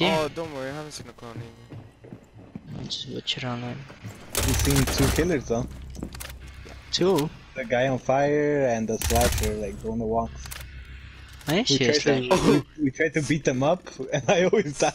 Oh, don't worry, I haven't seen a clown either. Just watch it online. You've seen two killers though. Two? The guy on fire and the slasher like going the walks. Are you We tried, to, we, we tried to beat them up and I always die.